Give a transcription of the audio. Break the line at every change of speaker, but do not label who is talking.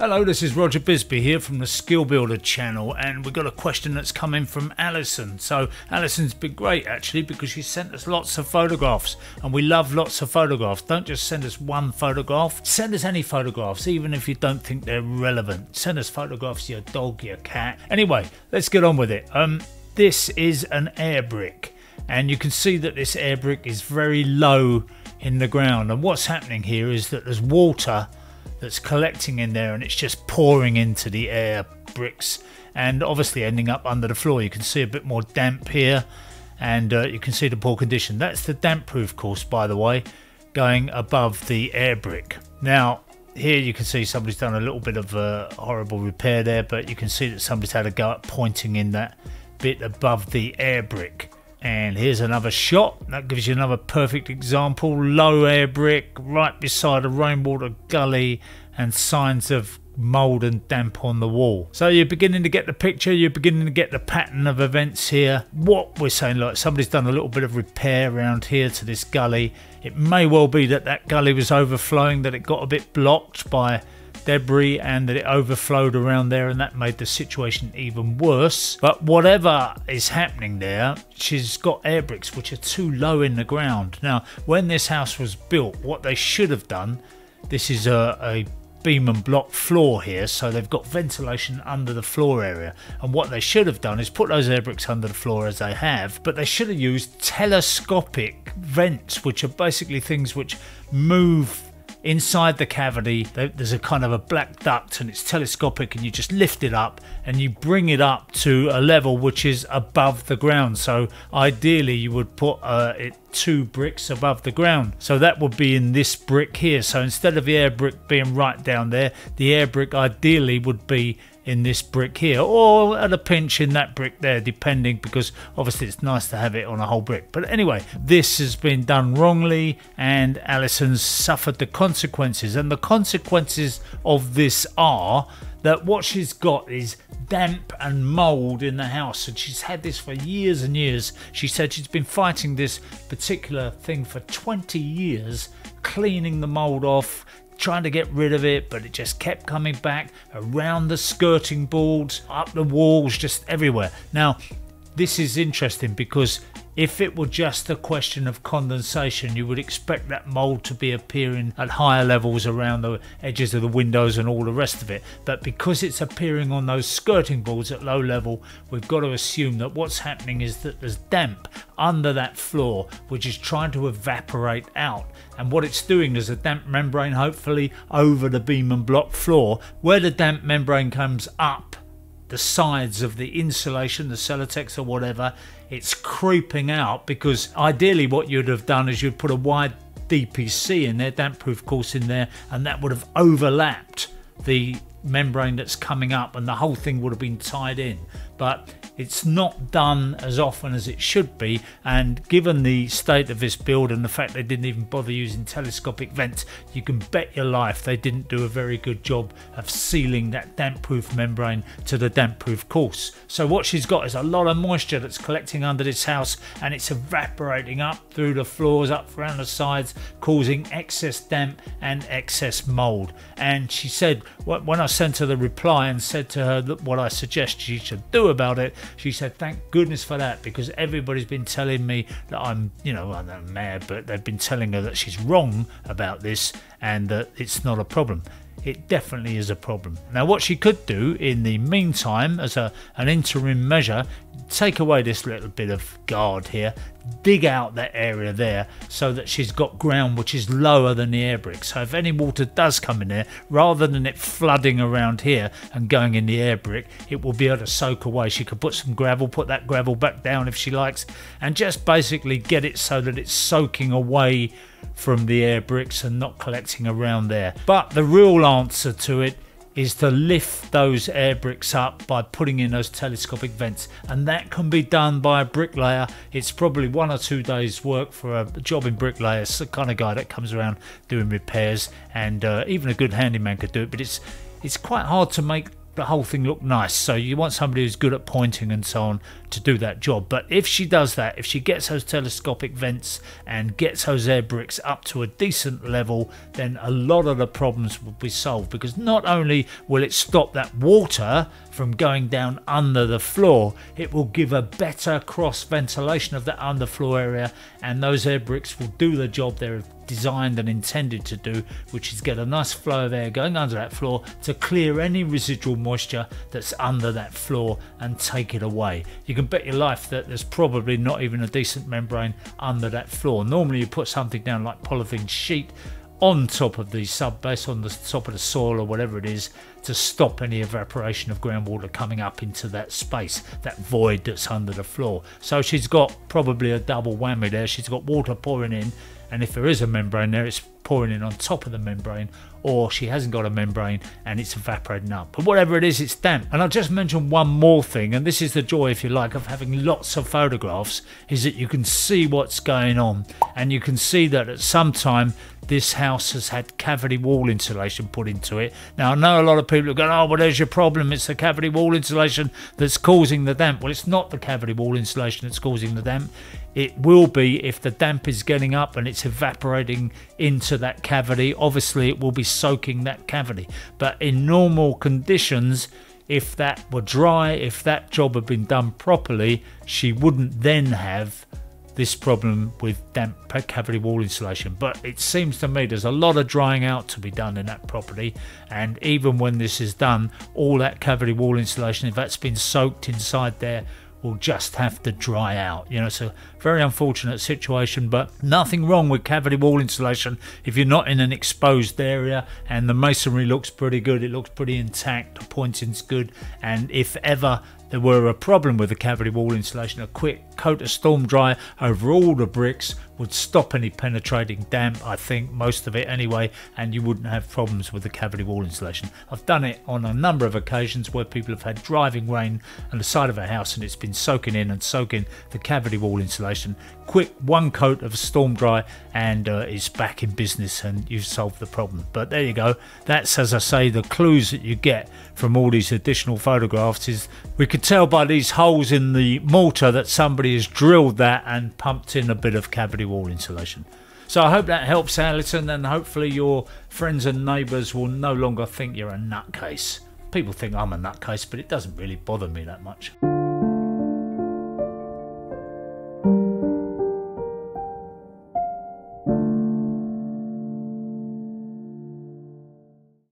Hello, this is Roger Bisby here from the Skill Builder channel, and we've got a question that's come in from Alison. So, Alison's been great actually because she sent us lots of photographs, and we love lots of photographs. Don't just send us one photograph, send us any photographs, even if you don't think they're relevant. Send us photographs of your dog, your cat. Anyway, let's get on with it. Um, this is an air brick, and you can see that this air brick is very low in the ground, and what's happening here is that there's water that's collecting in there and it's just pouring into the air bricks and obviously ending up under the floor. You can see a bit more damp here and uh, you can see the poor condition. That's the damp proof course, by the way, going above the air brick. Now, here you can see somebody's done a little bit of a horrible repair there, but you can see that somebody's had a go at pointing in that bit above the air brick. And here's another shot. That gives you another perfect example. Low air brick right beside a rainwater gully and signs of mould and damp on the wall. So you're beginning to get the picture, you're beginning to get the pattern of events here. What we're saying, like somebody's done a little bit of repair around here to this gully. It may well be that that gully was overflowing, that it got a bit blocked by debris and that it overflowed around there and that made the situation even worse. But whatever is happening there, she's got air bricks which are too low in the ground. Now, when this house was built, what they should have done, this is a, a beam and block floor here so they've got ventilation under the floor area and what they should have done is put those air bricks under the floor as they have but they should have used telescopic vents which are basically things which move inside the cavity there's a kind of a black duct and it's telescopic and you just lift it up and you bring it up to a level which is above the ground. So ideally you would put uh, it two bricks above the ground. So that would be in this brick here. So instead of the air brick being right down there the air brick ideally would be in this brick here or at a pinch in that brick there depending because obviously it's nice to have it on a whole brick. But anyway this has been done wrongly and Alison's suffered the consequences. And the consequences of this are that what she's got is damp and mold in the house. And she's had this for years and years. She said she's been fighting this particular thing for 20 years cleaning the mold off trying to get rid of it, but it just kept coming back around the skirting boards, up the walls, just everywhere. Now, this is interesting because if it were just a question of condensation, you would expect that mould to be appearing at higher levels around the edges of the windows and all the rest of it. But because it's appearing on those skirting boards at low level, we've got to assume that what's happening is that there's damp under that floor, which is trying to evaporate out. And what it's doing is a damp membrane, hopefully, over the beam and block floor, where the damp membrane comes up the sides of the insulation, the Celotex or whatever, it's creeping out because ideally what you'd have done is you'd put a wide DPC in there, damp proof course in there, and that would have overlapped the membrane that's coming up and the whole thing would have been tied in. But it's not done as often as it should be, and given the state of this build and the fact they didn't even bother using telescopic vents, you can bet your life they didn't do a very good job of sealing that damp-proof membrane to the damp-proof course. So what she's got is a lot of moisture that's collecting under this house, and it's evaporating up through the floors, up around the sides, causing excess damp and excess mould. And she said, when I sent her the reply and said to her what I suggest she should do about it, she said, Thank goodness for that because everybody's been telling me that I'm, you know, I'm mad, but they've been telling her that she's wrong about this and that it's not a problem it definitely is a problem. Now, what she could do in the meantime, as a, an interim measure, take away this little bit of guard here, dig out that area there so that she's got ground which is lower than the air brick. So if any water does come in there, rather than it flooding around here and going in the air brick, it will be able to soak away. She could put some gravel, put that gravel back down if she likes, and just basically get it so that it's soaking away from the air bricks and not collecting around there. But the real answer to it is to lift those air bricks up by putting in those telescopic vents. And that can be done by a bricklayer. It's probably one or two days work for a job in bricklayer it's the kind of guy that comes around doing repairs. And uh, even a good handyman could do it but it's it's quite hard to make the whole thing look nice. So you want somebody who's good at pointing and so on to do that job. But if she does that, if she gets those telescopic vents and gets those air bricks up to a decent level, then a lot of the problems will be solved because not only will it stop that water from going down under the floor, it will give a better cross ventilation of that underfloor area and those air bricks will do the job they're designed and intended to do, which is get a nice flow of air going under that floor to clear any residual moisture that's under that floor and take it away. You can bet your life that there's probably not even a decent membrane under that floor. Normally you put something down like polythene sheet on top of the sub base, on the top of the soil or whatever it is, to stop any evaporation of groundwater coming up into that space, that void that's under the floor. So she's got probably a double whammy there. She's got water pouring in and if there is a membrane there it's pouring in on top of the membrane or she hasn't got a membrane and it's evaporating up but whatever it is it's damp and i'll just mention one more thing and this is the joy if you like of having lots of photographs is that you can see what's going on and you can see that at some time this house has had cavity wall insulation put into it. Now, I know a lot of people are going, oh, well, there's your problem. It's the cavity wall insulation that's causing the damp. Well, it's not the cavity wall insulation that's causing the damp. It will be if the damp is getting up and it's evaporating into that cavity. Obviously, it will be soaking that cavity. But in normal conditions, if that were dry, if that job had been done properly, she wouldn't then have this problem with damp cavity wall insulation. But it seems to me there's a lot of drying out to be done in that property. And even when this is done, all that cavity wall insulation, if that's been soaked inside there, will just have to dry out. You know, it's a very unfortunate situation, but nothing wrong with cavity wall insulation if you're not in an exposed area. And the masonry looks pretty good, it looks pretty intact, the pointing's good, and if ever there were a problem with the cavity wall insulation, a quick coat of Stormdry over all the bricks would stop any penetrating damp, I think, most of it anyway, and you wouldn't have problems with the cavity wall insulation. I've done it on a number of occasions where people have had driving rain on the side of a house and it's been soaking in and soaking the cavity wall insulation. Quick one coat of Stormdry and uh, it's back in business and you've solved the problem. But there you go. That's, as I say, the clues that you get from all these additional photographs is we could tell by these holes in the mortar that somebody has drilled that and pumped in a bit of cavity wall insulation. So I hope that helps, Alison, and hopefully your friends and neighbours will no longer think you're a nutcase. People think I'm a nutcase, but it doesn't really bother me that much.